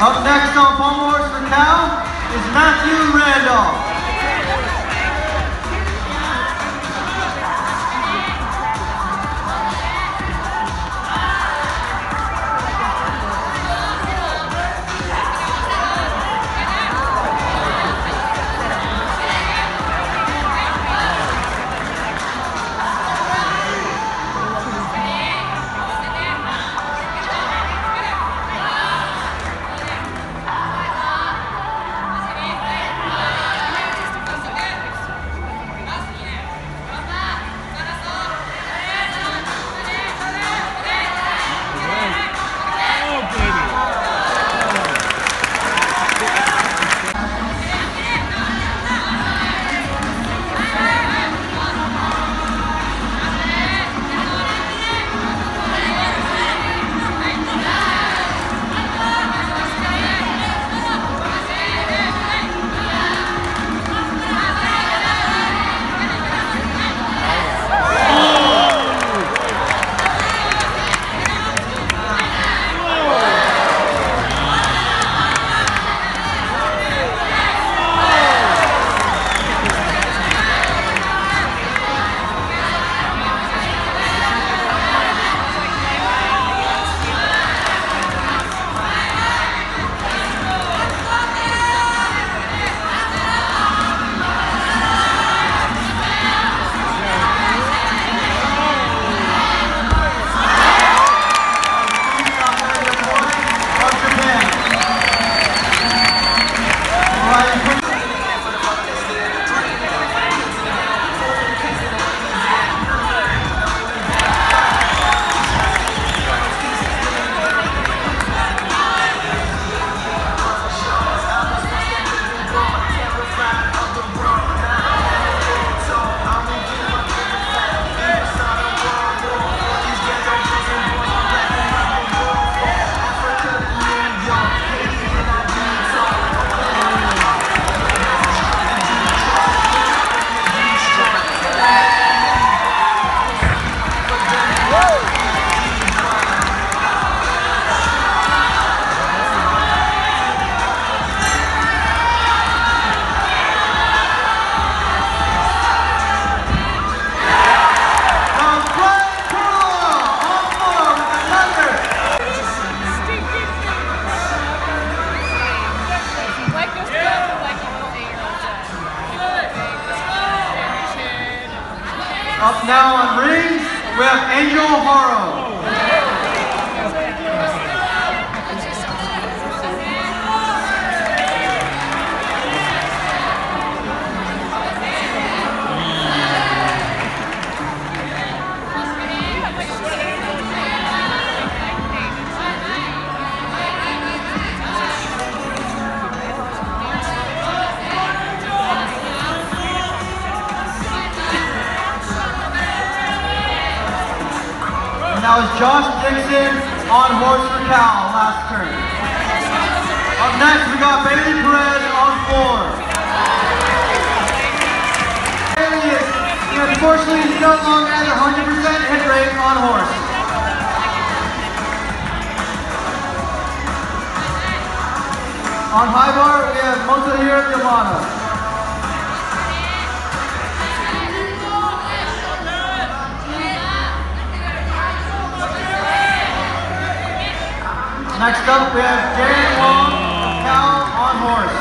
Up next on Pommel Horse for Cal is Matthew Randolph. Angel Haro. Josh Dixon on horse for Cal last turn. Up next, we got Bailey Perez on four. Bailey unfortunately, is no longer at 100% hit rate on horse. On high bar, we have Motohiro Yamada. Next up, we have Jared Wong, Cal on horse.